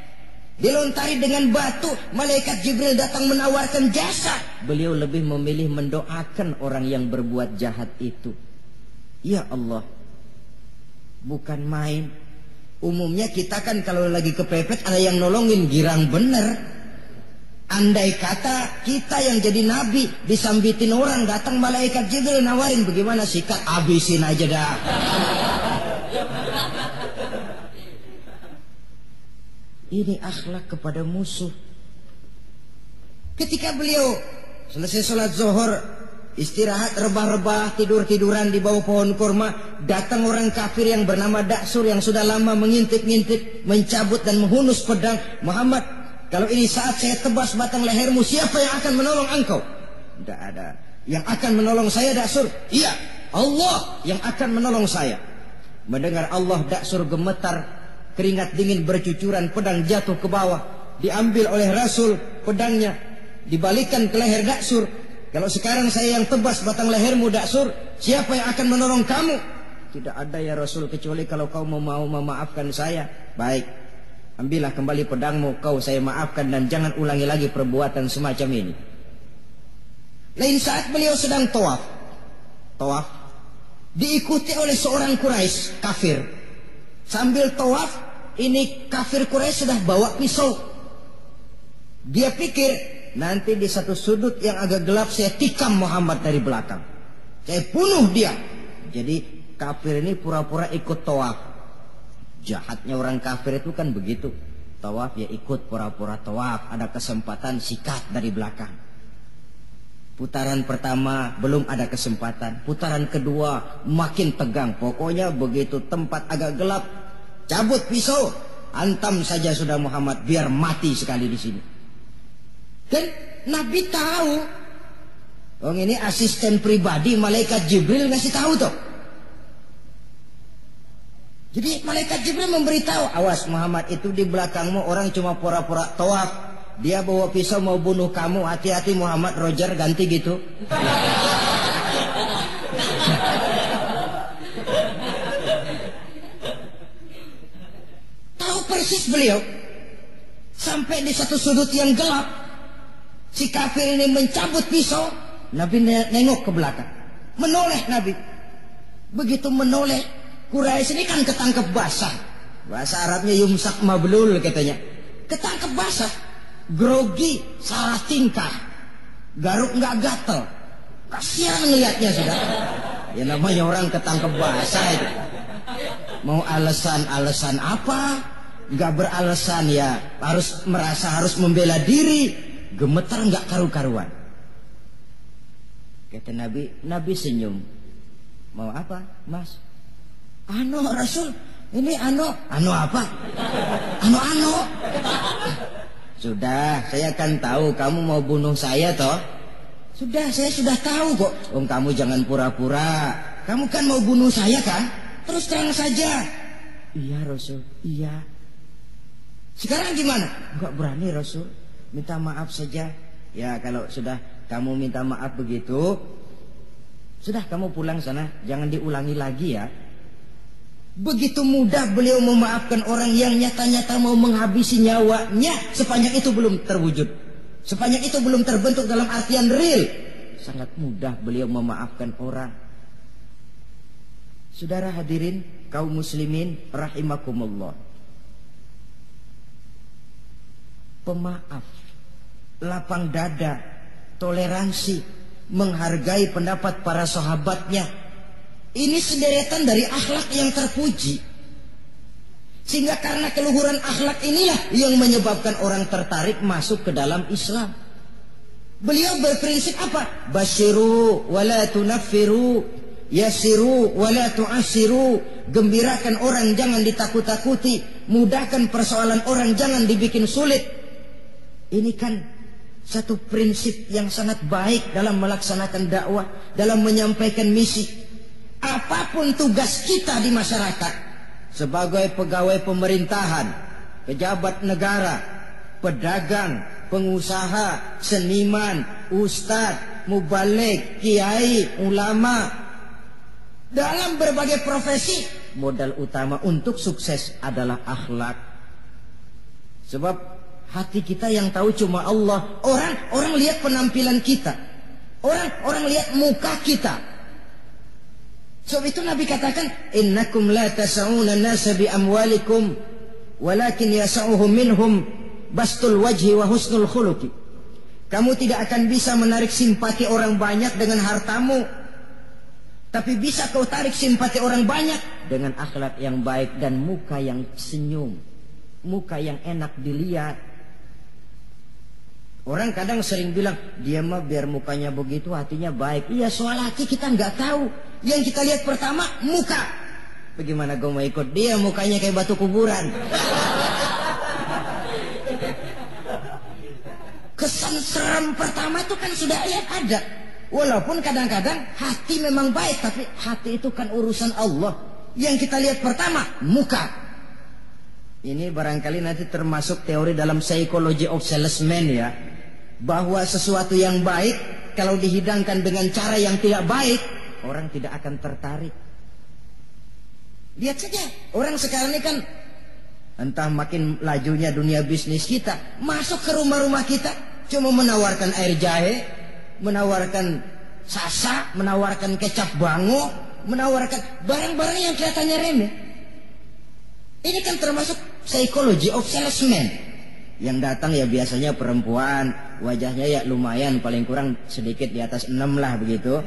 Dilontari dengan batu, malaikat Jibril datang menawarkan jasa. Beliau lebih memilih mendoakan orang yang berbuat jahat itu. Ya Allah, bukan main. Umumnya kita kan kalau lagi kepepet ada yang nolongin girang bener. Andai kata kita yang jadi nabi disambitin orang datang malaikat Jibril nawarin bagaimana sikat abisin aja dah. Ini akhlak kepada musuh. Ketika beliau selesai sholat zuhur, istirahat rebah-rebah, tidur-tiduran di bawah pohon kurma, datang orang kafir yang bernama Daksur yang sudah lama mengintip-ngintip, mencabut dan menghunus pedang. Muhammad, kalau ini saat saya tebas batang lehermu, siapa yang akan menolong engkau? Tidak ada. Yang akan menolong saya Daksur? Iya, Allah yang akan menolong saya. Mendengar Allah Daksur gemetar Keringat dingin bercucuran, pedang jatuh ke bawah. Diambil oleh Rasul pedangnya. Dibalikan ke leher Daksur. Kalau sekarang saya yang tebas batang lehermu Daksur. Siapa yang akan menolong kamu? Tidak ada ya Rasul kecuali kalau kau mau, memaafkan saya. Baik. Ambillah kembali pedangmu. Kau saya maafkan dan jangan ulangi lagi perbuatan semacam ini. Lain saat beliau sedang tawaf. Tawaf. Diikuti oleh seorang Quraisy kafir Sambil tawaf, ini kafir Quraisy sudah bawa pisau. Dia pikir nanti di satu sudut yang agak gelap saya tikam Muhammad dari belakang. Saya bunuh dia. Jadi kafir ini pura-pura ikut tawaf. Jahatnya orang kafir itu kan begitu. Tawaf ya ikut pura-pura tawaf. Ada kesempatan sikat dari belakang. Putaran pertama belum ada kesempatan. Putaran kedua makin tegang. Pokoknya begitu tempat agak gelap. Cabut pisau. Antam saja sudah Muhammad biar mati sekali di sini. Dan Nabi tahu. Oh ini asisten pribadi malaikat Jibril ngasih tahu tuh. Jadi malaikat Jibril memberitahu, awas Muhammad itu di belakangmu orang cuma pura-pura tawaf. Dia bawa pisau mau bunuh kamu, hati-hati Muhammad Roger ganti gitu. Tahu persis beliau. Sampai di satu sudut yang gelap, si kafir ini mencabut pisau, Nabi nengok ke belakang. Menoleh Nabi. Begitu menoleh, Quraisy ini kan ketangkep basah. Bahasa Arabnya yumsak mablul katanya. Ketangkep basah. Grogi, salah tingkah. Garuk nggak gatel. Kasihan ngelihatnya sudah. Ya namanya orang ketangkep basah itu. Mau alasan-alasan apa? Gak beralasan ya harus merasa harus membela diri. Gemetar nggak karu-karuan. Kata Nabi, Nabi senyum. Mau apa, Mas? Ano Rasul, ini ano, ano apa? Ano ano. Sudah, saya kan tahu kamu mau bunuh saya toh. Sudah, saya sudah tahu kok. Om kamu jangan pura-pura. Kamu kan mau bunuh saya kan? Terus terang saja. Iya Rasul, iya. Sekarang gimana? Enggak berani Rasul. Minta maaf saja. Ya kalau sudah kamu minta maaf begitu, sudah kamu pulang sana, jangan diulangi lagi ya. Begitu mudah beliau memaafkan orang yang nyata-nyata mau menghabisi nyawanya sepanjang itu belum terwujud. Sepanjang itu belum terbentuk dalam artian real. Sangat mudah beliau memaafkan orang. Saudara hadirin kaum muslimin rahimakumullah. Pemaaf, lapang dada, toleransi, menghargai pendapat para sahabatnya, ini sederetan dari akhlak yang terpuji. Sehingga karena keluhuran akhlak inilah yang menyebabkan orang tertarik masuk ke dalam Islam. Beliau berprinsip apa? Basyiru wala tunaffiru, yasiru wala tu'asiru. Gembirakan orang jangan ditakut-takuti, mudahkan persoalan orang jangan dibikin sulit. Ini kan satu prinsip yang sangat baik dalam melaksanakan dakwah, dalam menyampaikan misi apa pun tugas kita di masyarakat sebagai pegawai pemerintahan, pejabat negara, pedagang, pengusaha, seniman, ustadz, mubalik, kiai, ulama dalam berbagai profesi modal utama untuk sukses adalah akhlak. Sebab hati kita yang tahu cuma Allah. Orang orang lihat penampilan kita. Orang orang lihat muka kita. Sebab itu Nabi katakan, "Innakum la tas'una nasa bi amwalikum, walakin yas'uhum minhum bastul wajhi wa husnul khuluqi." Kamu tidak akan bisa menarik simpati orang banyak dengan hartamu, tapi bisa kau tarik simpati orang banyak dengan akhlak yang baik dan muka yang senyum, muka yang enak dilihat. Orang kadang sering bilang, dia mah biar mukanya begitu hatinya baik. Iya soal hati kita nggak tahu. Yang kita lihat pertama muka. Bagaimana gue mau ikut dia mukanya kayak batu kuburan. Kesan seram pertama itu kan sudah lihat ada. Walaupun kadang-kadang hati memang baik, tapi hati itu kan urusan Allah. Yang kita lihat pertama muka. Ini barangkali nanti termasuk teori dalam psychology of salesman ya. Bahwa sesuatu yang baik kalau dihidangkan dengan cara yang tidak baik orang tidak akan tertarik. Lihat saja, orang sekarang ini kan entah makin lajunya dunia bisnis kita, masuk ke rumah-rumah kita cuma menawarkan air jahe, menawarkan sasa, menawarkan kecap bango, menawarkan barang-barang yang kelihatannya remeh. Ini kan termasuk psikologi of salesman. Yang datang ya biasanya perempuan, wajahnya ya lumayan paling kurang sedikit di atas enam lah begitu.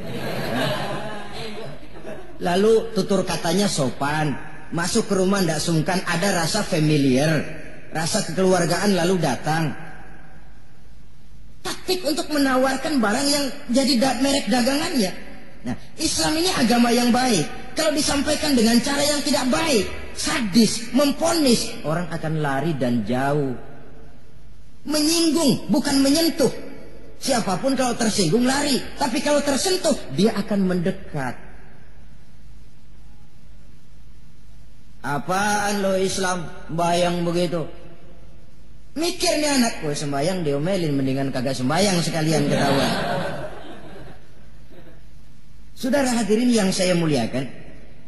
Lalu tutur katanya sopan. masuk ke rumah tidak sungkan ada rasa familiar, rasa kekeluargaan lalu datang. Taktik untuk menawarkan barang yang jadi da merek dagangannya. Nah, Islam ini agama yang baik. Kalau disampaikan dengan cara yang tidak baik, sadis, memponis, orang akan lari dan jauh. Menyinggung, bukan menyentuh. Siapa pun kalau tersinggung lari, tapi kalau tersentuh dia akan mendekat. Apaan lo Islam bayang begitu? Mikir nih anak, gue sembayang diomelin mendingan kagak sembayang sekalian ketahuan. Saudara hadirin yang saya muliakan,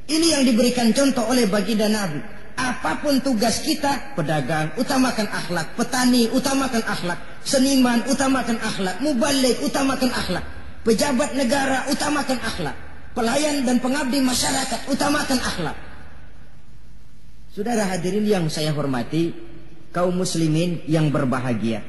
ini yang diberikan contoh oleh baginda Nabi. Apa pun tugas kita, pedagang, utamakan akhlak, petani, utamakan akhlak, seniman, utamakan akhlak, mubalik, utamakan akhlak, pejabat negara, utamakan akhlak, pelayan dan pengabdi masyarakat, utamakan akhlak. Saudara hadirin yang saya hormati, kaum muslimin yang berbahagia.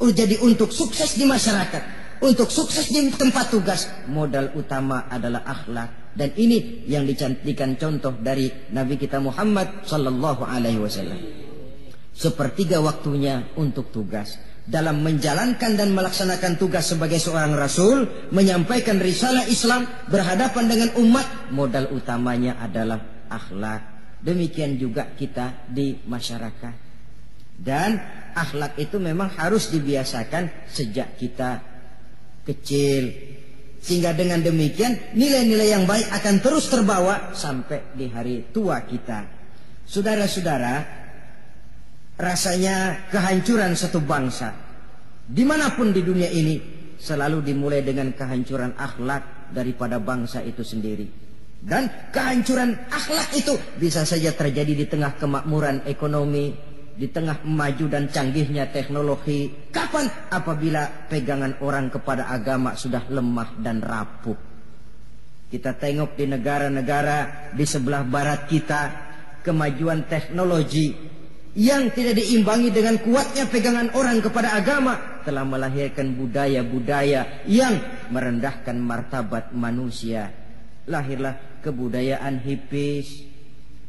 Oh, jadi untuk sukses di masyarakat, untuk sukses di tempat tugas, modal utama adalah akhlak. Dan ini yang dicantikan contoh dari Nabi kita Muhammad sallallahu alaihi wasallam. Sepertiga waktunya untuk tugas. Dalam menjalankan dan melaksanakan tugas sebagai seorang rasul, menyampaikan risalah Islam berhadapan dengan umat, modal utamanya adalah akhlak. Demikian juga kita di masyarakat. Dan akhlak itu memang harus dibiasakan sejak kita kecil. Sehingga dengan demikian nilai-nilai yang baik akan terus terbawa sampai di hari tua kita. Saudara-saudara, rasanya kehancuran satu bangsa di mana pun di dunia ini selalu dimulai dengan kehancuran akhlak daripada bangsa itu sendiri. Dan kehancuran akhlak itu bisa saja terjadi di tengah kemakmuran ekonomi, di tengah maju dan canggihnya teknologi. Kapan? Apabila pegangan orang kepada agama sudah lemah dan rapuh. Kita tengok di negara-negara di sebelah barat kita kemajuan teknologi yang tidak diimbangi dengan kuatnya pegangan orang kepada agama telah melahirkan budaya-budaya yang merendahkan martabat manusia. Lahirlah kebudayaan hipis,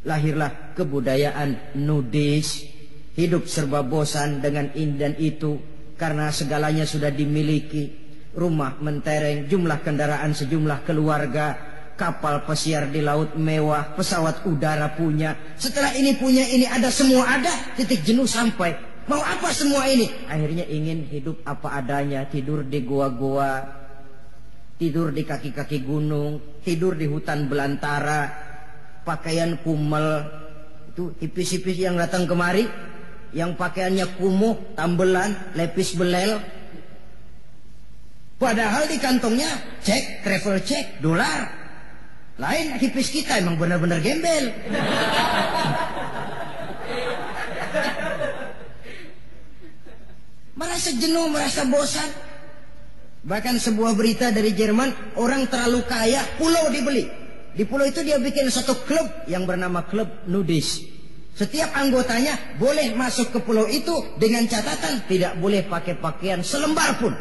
lahirlah kebudayaan nudis, Hidup serba bosan dengan ini dan itu karena segalanya sudah dimiliki. Rumah mentereng, jumlah kendaraan sejumlah keluarga, kapal pesiar di laut mewah, pesawat udara punya. Setelah ini punya ini ada semua ada, titik jenuh sampai. Mau apa semua ini? Akhirnya ingin hidup apa adanya, tidur di gua-gua, tidur di kaki-kaki gunung, tidur di hutan belantara, pakaian kumel, itu hipis-hipis yang datang kemari yang pakaiannya kumuh, tambelan, lepis belel. Padahal di kantongnya cek, travel cek, dolar. Lain hipis kita emang benar-benar gembel. merasa jenuh, merasa bosan. Bahkan sebuah berita dari Jerman, orang terlalu kaya, pulau dibeli. Di pulau itu dia bikin satu klub yang bernama klub nudis. Setiap anggotanya boleh masuk ke pulau itu dengan catatan tidak boleh pakai pakaian selembar pun.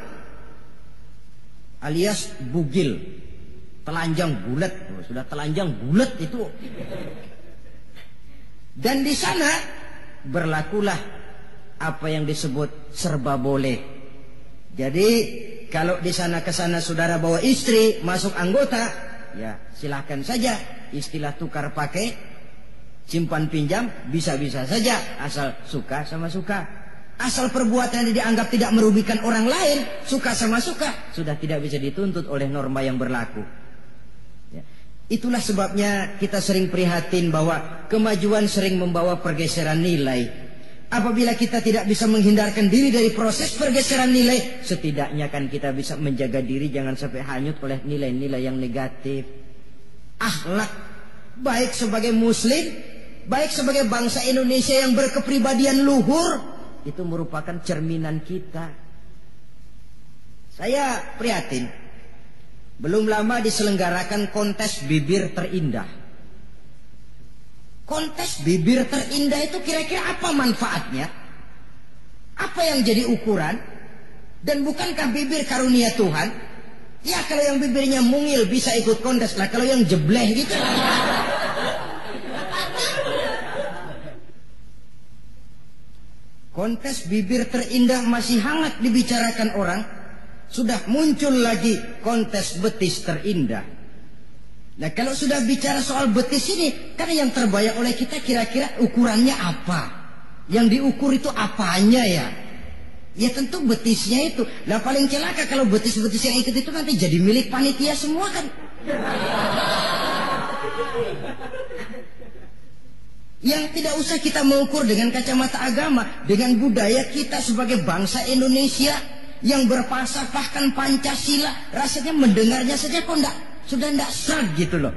Alias bugil. Telanjang bulat. Oh, sudah telanjang bulat itu. Dan di sana berlakulah apa yang disebut serba boleh. Jadi kalau di sana ke sana saudara bawa istri masuk anggota, ya silahkan saja istilah tukar pakai simpan pinjam bisa-bisa saja asal suka sama suka. Asal perbuatan yang dianggap tidak merugikan orang lain, suka sama suka, sudah tidak bisa dituntut oleh norma yang berlaku. Ya. Itulah sebabnya kita sering prihatin bahwa kemajuan sering membawa pergeseran nilai. Apabila kita tidak bisa menghindarkan diri dari proses pergeseran nilai, setidaknya kan kita bisa menjaga diri jangan sampai hanyut oleh nilai-nilai yang negatif. Akhlak baik sebagai muslim baik sebagai bangsa Indonesia yang berkepribadian luhur itu merupakan cerminan kita. Saya prihatin. Belum lama diselenggarakan kontes bibir terindah. Kontes bibir terindah itu kira-kira apa manfaatnya? Apa yang jadi ukuran? Dan bukankah bibir karunia Tuhan? Ya kalau yang bibirnya mungil bisa ikut kontes lah. Kalau yang jebleh gitu. Kontes bibir terindah masih hangat dibicarakan orang, sudah muncul lagi kontes betis terindah. Nah kalau sudah bicara soal betis ini, kan yang terbayang oleh kita kira-kira ukurannya apa? Yang diukur itu apanya ya? Ya tentu betisnya itu. Nah paling celaka kalau betis-betis yang ikut itu nanti jadi milik panitia semua kan. Yang tidak usah kita mengukur dengan kacamata agama, dengan budaya kita sebagai bangsa Indonesia yang berpalsafahkan Pancasila, rasanya mendengarnya saja kok enggak, sudah enggak serag gitu loh.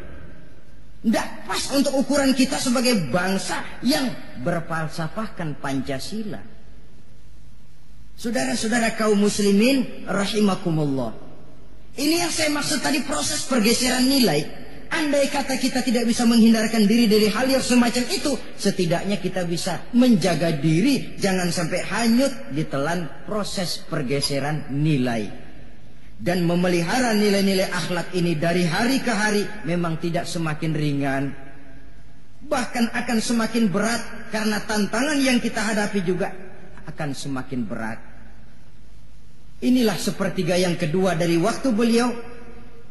Enggak pas untuk ukuran kita sebagai bangsa yang berpalsafahkan Pancasila. Saudara-saudara kaum muslimin rahimakumullah. Ini yang saya maksud tadi proses pergeseran nilai Andai kata kita tidak bisa menghindarkan diri dari hal yang semacam itu, setidaknya kita bisa menjaga diri jangan sampai hanyut ditelan proses pergeseran nilai. Dan memelihara nilai-nilai akhlak ini dari hari ke hari memang tidak semakin ringan. Bahkan akan semakin berat karena tantangan yang kita hadapi juga akan semakin berat. Inilah sepertiga yang kedua dari waktu beliau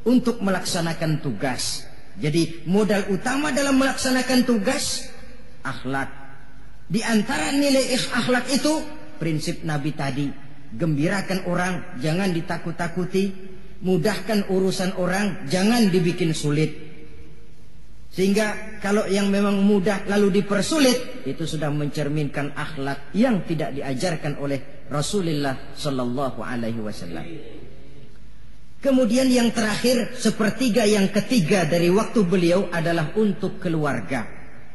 untuk melaksanakan tugas. Jadi modal utama dalam melaksanakan tugas akhlak. Di antara nilai akhlak itu prinsip Nabi tadi, gembirakan orang, jangan ditakut-takuti, mudahkan urusan orang, jangan dibikin sulit. Sehingga kalau yang memang mudah lalu dipersulit, itu sudah mencerminkan akhlak yang tidak diajarkan oleh Rasulullah sallallahu alaihi wasallam. Kemudian yang terakhir, sepertiga yang ketiga dari waktu beliau adalah untuk keluarga.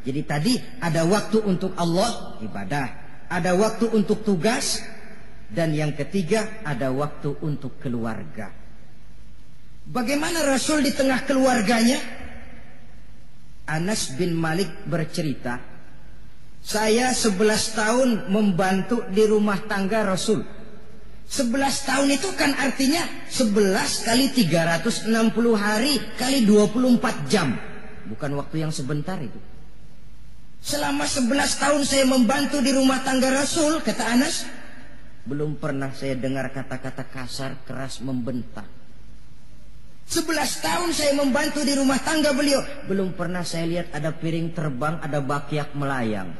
Jadi tadi ada waktu untuk Allah, ibadah. Ada waktu untuk tugas. Dan yang ketiga ada waktu untuk keluarga. Bagaimana Rasul di tengah keluarganya? Anas bin Malik bercerita, saya 11 tahun membantu di rumah tangga Rasul. 11 tahun itu kan artinya 11 kali 360 hari kali 24 jam. Bukan waktu yang sebentar itu. Selama 11 tahun saya membantu di rumah tangga Rasul, kata Anas. Belum pernah saya dengar kata-kata kasar, keras, membentak. 11 tahun saya membantu di rumah tangga beliau. Belum pernah saya lihat ada piring terbang, ada bakyak melayang.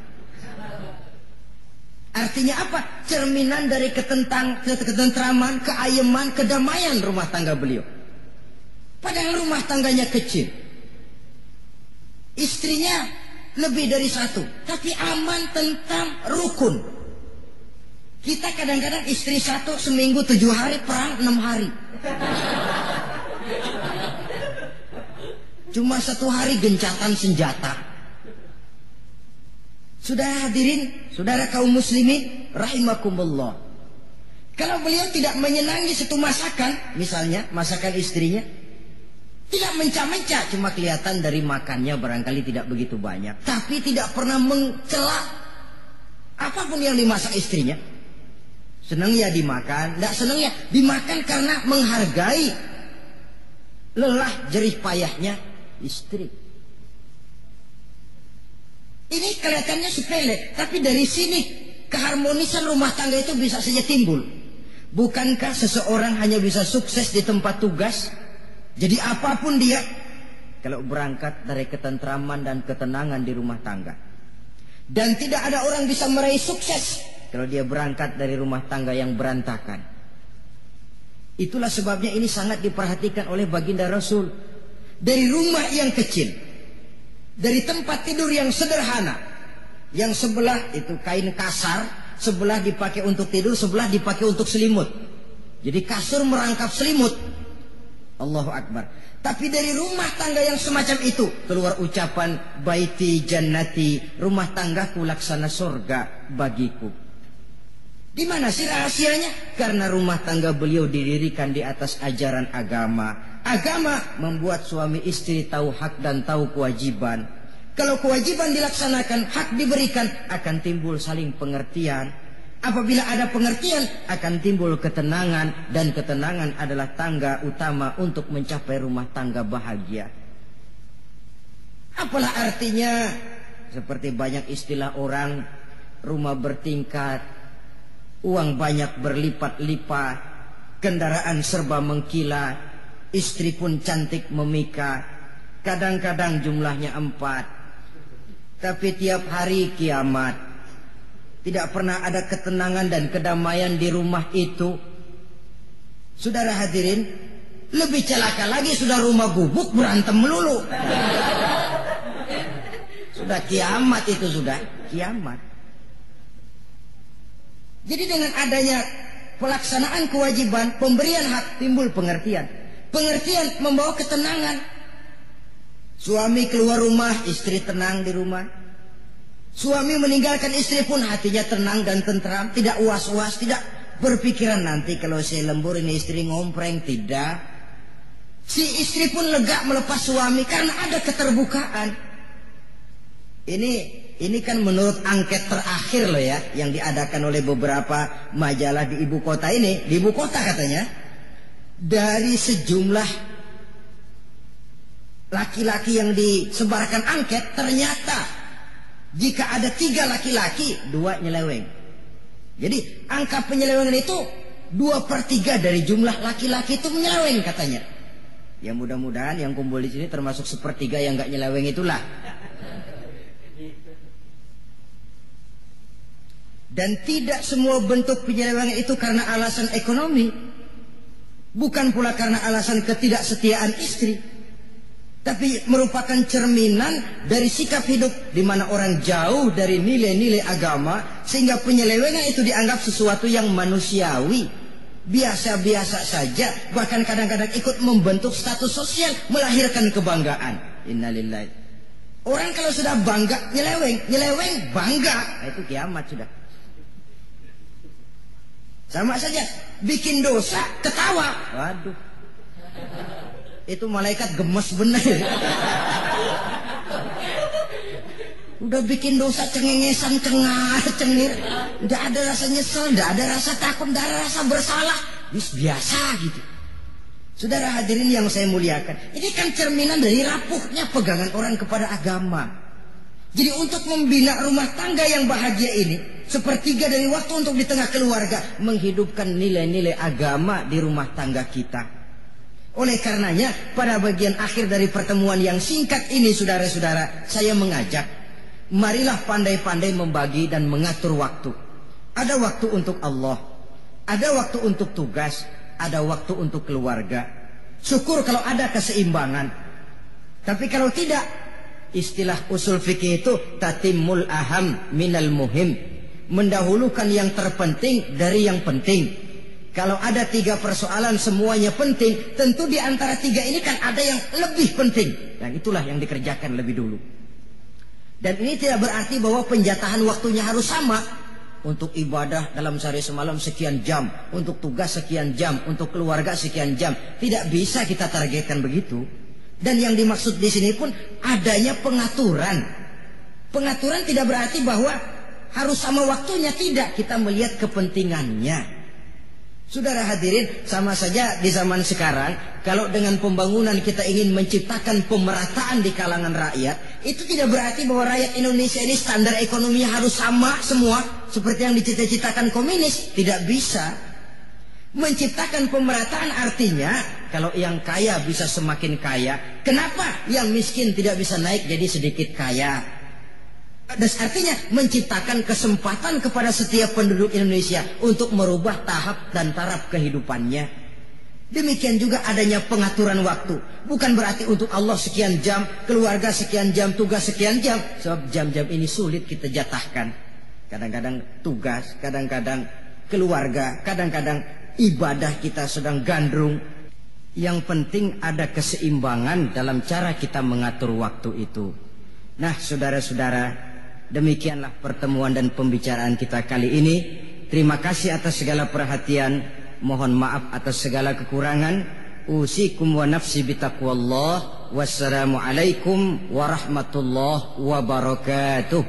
Artinya apa? Cerminan dari ketentang, ketentraman, keayeman, kedamaian rumah tangga beliau. Padahal rumah tangganya kecil. Istrinya lebih dari satu. Tapi aman tentang rukun. Kita kadang-kadang istri satu seminggu tujuh hari, perang enam hari. Cuma satu hari gencatan senjata. Sudah hadirin, saudara kaum muslimin, rahimakumullah. Kalau beliau tidak menyenangi satu masakan, misalnya masakan istrinya, tidak mencah-mencah, cuma kelihatan dari makannya barangkali tidak begitu banyak. Tapi tidak pernah mencela apa pun yang dimasak istrinya. Senang ya dimakan, tidak senang ya dimakan karena menghargai lelah jerih payahnya istri. Ini kelihatannya sepele, tapi dari sini keharmonisan rumah tangga itu bisa saja timbul. Bukankah seseorang hanya bisa sukses di tempat tugas? Jadi apa pun dia, kalau berangkat dari ketentraman dan ketenangan di rumah tangga. Dan tidak ada orang bisa meraih sukses kalau dia berangkat dari rumah tangga yang berantakan. Itulah sebabnya ini sangat diperhatikan oleh baginda Rasul. Dari rumah yang kecil, dari tempat tidur yang sederhana. Yang sebelah itu kain kasar, sebelah dipakai untuk tidur, sebelah dipakai untuk selimut. Jadi kasur merangkap selimut. Allahu Akbar. Tapi dari rumah tangga yang semacam itu keluar ucapan baiti jannati, rumah tanggaku laksana surga bagiku. Di mana sih rahasianya? Karena rumah tangga beliau didirikan di atas ajaran agama, Agama membuat suami istri tahu hak dan tahu kewajiban. Kalau kewajiban dilaksanakan, hak diberikan, akan timbul saling pengertian. Apabila ada pengertian, akan timbul ketenangan. Dan ketenangan adalah tangga utama untuk mencapai rumah tangga bahagia. Apalah artinya? Seperti banyak istilah orang, rumah bertingkat, Uang banyak berlipat-lipat, kendaraan serba mengkilat, istri pun cantik memikat, kadang-kadang jumlahnya empat. Tapi tiap hari kiamat, tidak pernah ada ketenangan dan kedamaian di rumah itu. Saudara hadirin, lebih celaka lagi sudah rumah gubuk berantem melulu. Sudah kiamat itu sudah kiamat. Jadi dengan adanya pelaksanaan kewajiban, pemberian hak timbul pengertian. Pengertian membawa ketenangan. Suami keluar rumah, istri tenang di rumah. Suami meninggalkan istri pun hatinya tenang dan tentram, tidak was-was, tidak berpikiran nanti kalau saya lembur ini istri ngompreng, tidak. Si istri pun lega melepas suami karena ada keterbukaan. Ini ini kan menurut angket terakhir loh ya yang diadakan oleh beberapa majalah di ibu kota ini, di ibu kota katanya. Dari sejumlah laki-laki yang disebarkan angket ternyata jika ada tiga laki-laki dua nyeleweng. Jadi angka penyelewengan itu dua per tiga dari jumlah laki-laki itu menyeleweng katanya. Ya mudah-mudahan yang kumpul di sini termasuk sepertiga yang gak nyeleweng itulah. Dan tidak semua bentuk penyelewengan itu karena alasan ekonomi. Bukan pula karena alasan ketidaksetiaan istri. Tapi merupakan cerminan dari sikap hidup di mana orang jauh dari nilai-nilai agama sehingga penyelewengan itu dianggap sesuatu yang manusiawi. Biasa-biasa saja bahkan kadang-kadang ikut membentuk status sosial melahirkan kebanggaan. Innalillahi. Orang kalau sudah bangga nyeleweng nyeleweng bangga. Nah, itu kiamat sudah sama saja bikin dosa ketawa waduh itu malaikat gemes benar Udah bikin dosa cengengesan, cengar, cengir. Tidak ada rasa nyesel, tidak ada rasa takut, tidak ada rasa bersalah. Bis biasa gitu. Saudara hadirin yang saya muliakan. Ini kan cerminan dari rapuhnya pegangan orang kepada agama. Jadi untuk membina rumah tangga yang bahagia ini. Sepertiga dari waktu untuk di tengah keluarga. Menghidupkan nilai-nilai agama di rumah tangga kita. Oleh karenanya pada bagian akhir dari pertemuan yang singkat ini saudara-saudara. Saya mengajak marilah pandai-pandai membagi dan mengatur waktu. Ada waktu untuk Allah, ada waktu untuk tugas, ada waktu untuk keluarga. Syukur kalau ada keseimbangan. Tapi kalau tidak, istilah usul fikih itu tatimul aham minal muhim. Mendahulukan yang terpenting dari yang penting. Kalau ada tiga persoalan semuanya penting, tentu di antara tiga ini kan ada yang lebih penting. Dan itulah yang dikerjakan lebih dulu. Dan ini tidak berarti bahwa penjatahan waktunya harus sama. Untuk ibadah dalam sehari semalam sekian jam. Untuk tugas sekian jam. Untuk keluarga sekian jam. Tidak bisa kita targetkan begitu. Dan yang dimaksud di sini pun adanya pengaturan. Pengaturan tidak berarti bahwa harus sama waktunya. Tidak. Kita melihat kepentingannya. Saudara hadirin, sama saja di zaman sekarang, kalau dengan pembangunan kita ingin menciptakan pemerataan di kalangan rakyat, itu tidak berarti bahwa rakyat Indonesia ini standar ekonominya harus sama semua, seperti yang dicita-citakan komunis. Tidak bisa. Menciptakan pemerataan artinya, kalau yang kaya bisa semakin kaya, kenapa yang miskin tidak bisa naik jadi sedikit kaya? Dan artinya menciptakan kesempatan kepada setiap penduduk Indonesia untuk merubah tahap dan taraf kehidupannya. Demikian juga adanya pengaturan waktu. Bukan berarti untuk Allah sekian jam, keluarga sekian jam, tugas sekian jam. Sebab jam-jam ini sulit kita jatahkan. Kadang-kadang tugas, kadang-kadang keluarga, kadang-kadang ibadah kita sedang gandrung. Yang penting ada keseimbangan dalam cara kita mengatur waktu itu. Nah, saudara-saudara, Demikianlah pertemuan dan pembicaraan kita kali ini. Terima kasih atas segala perhatian. Mohon maaf atas segala kekurangan. Usikum wa nafsi bitaqwallah. Wassalamualaikum warahmatullahi wabarakatuh.